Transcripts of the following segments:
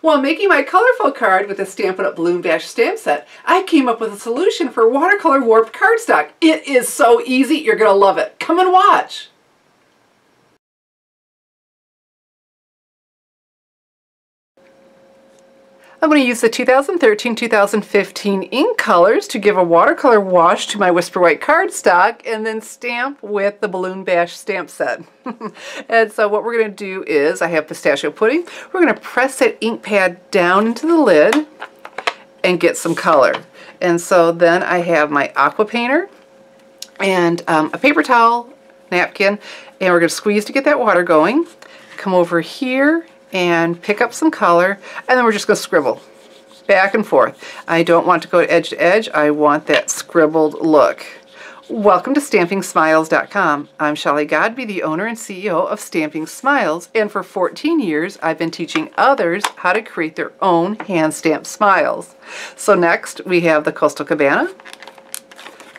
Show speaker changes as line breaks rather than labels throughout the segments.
While making my colorful card with the Stampin' Up! Balloon Bash stamp set, I came up with a solution for watercolor warped cardstock. It is so easy, you're to love it. Come and watch. I'm going to use the 2013-2015 ink colors to give a watercolor wash to my Whisper White cardstock and then stamp with the Balloon Bash stamp set. and so what we're going to do is, I have pistachio pudding, we're going to press that ink pad down into the lid and get some color. And so then I have my aqua painter and um, a paper towel, napkin, and we're going to squeeze to get that water going. Come over here and pick up some color and then we're just going to scribble back and forth. I don't want to go edge to edge. I want that scribbled look. Welcome to StampingSmiles.com. I'm Shelly Godby, the owner and CEO of Stamping Smiles, and for 14 years I've been teaching others how to create their own hand-stamped smiles. So next we have the Coastal Cabana.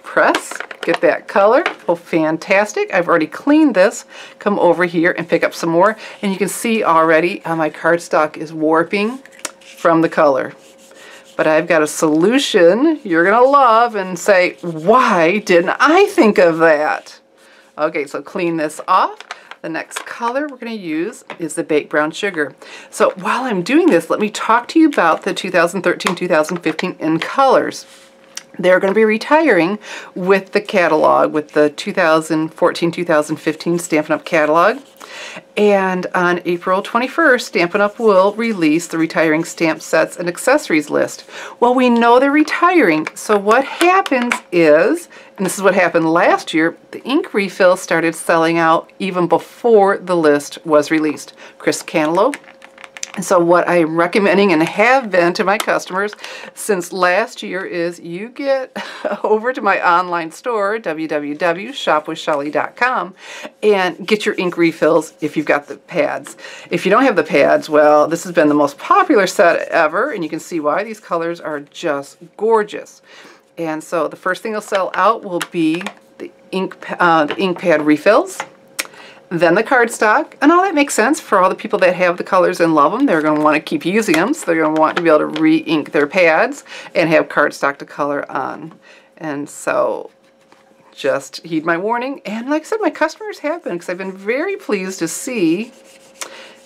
Press, get that color. Oh, fantastic. I've already cleaned this. Come over here and pick up some more. And you can see already uh, my cardstock is warping from the color. But I've got a solution you're going to love and say, why didn't I think of that? Okay, so clean this off. The next color we're going to use is the Baked Brown Sugar. So while I'm doing this, let me talk to you about the 2013-2015 in colors they're going to be retiring with the catalog, with the 2014-2015 Stampin' Up! catalog. And on April 21st, Stampin' Up! will release the retiring stamp sets and accessories list. Well, we know they're retiring, so what happens is, and this is what happened last year, the ink refill started selling out even before the list was released. Chris Cantaloupe so what I'm recommending and have been to my customers since last year is you get over to my online store, www.shopwithshelly.com, and get your ink refills if you've got the pads. If you don't have the pads, well, this has been the most popular set ever, and you can see why. These colors are just gorgeous. And so the first thing they'll sell out will be the ink, uh, the ink pad refills then the cardstock, and all that makes sense for all the people that have the colors and love them. They're going to want to keep using them, so they're going to want to be able to re-ink their pads and have cardstock to color on. And so just heed my warning. And like I said, my customers have been, because I've been very pleased to see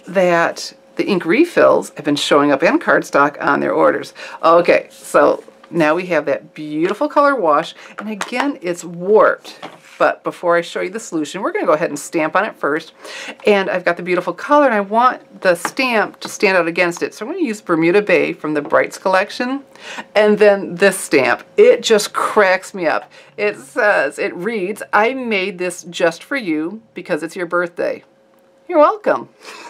that the ink refills have been showing up in cardstock on their orders. Okay, so now we have that beautiful color wash, and again, it's warped. But before I show you the solution, we're going to go ahead and stamp on it first. And I've got the beautiful color, and I want the stamp to stand out against it. So I'm going to use Bermuda Bay from the Brights collection. And then this stamp. It just cracks me up. It says, it reads, I made this just for you because it's your birthday. You're welcome.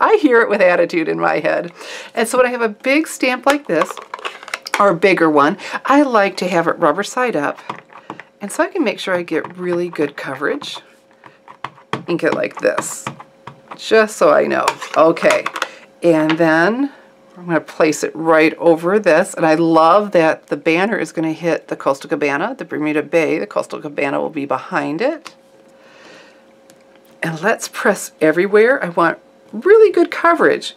I hear it with attitude in my head. And so when I have a big stamp like this, or a bigger one, I like to have it rubber side up and so I can make sure I get really good coverage. Ink it like this, just so I know. Okay, and then I'm going to place it right over this. And I love that the banner is going to hit the Coastal Cabana, the Bermuda Bay. The Coastal Cabana will be behind it. And let's press everywhere. I want really good coverage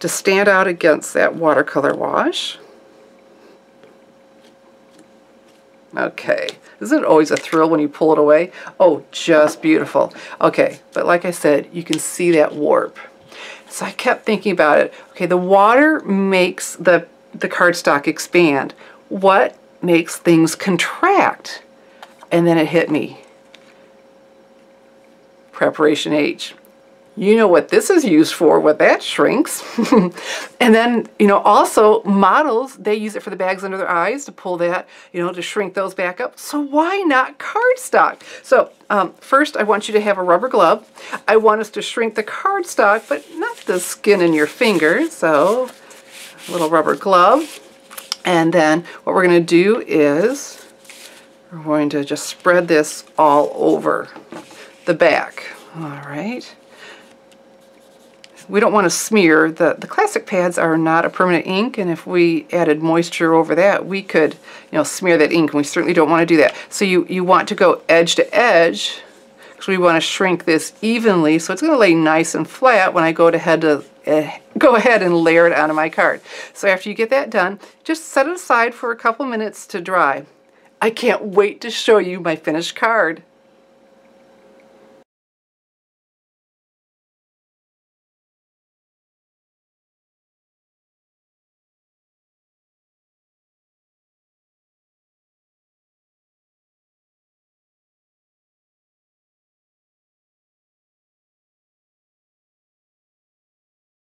to stand out against that watercolor wash. Okay, isn't it always a thrill when you pull it away? Oh, just beautiful. Okay, but like I said, you can see that warp. So I kept thinking about it. Okay, the water makes the, the cardstock expand. What makes things contract? And then it hit me. Preparation H you know what this is used for, what that shrinks. and then, you know, also models, they use it for the bags under their eyes to pull that, you know, to shrink those back up. So why not cardstock? So um, first I want you to have a rubber glove. I want us to shrink the cardstock, but not the skin in your finger. So a little rubber glove. And then what we're going to do is we're going to just spread this all over the back. All right we don't want to smear. The, the classic pads are not a permanent ink, and if we added moisture over that, we could you know, smear that ink, and we certainly don't want to do that. So you, you want to go edge to edge, because we want to shrink this evenly so it's going to lay nice and flat when I go ahead to uh, go ahead and layer it onto my card. So after you get that done, just set it aside for a couple minutes to dry. I can't wait to show you my finished card.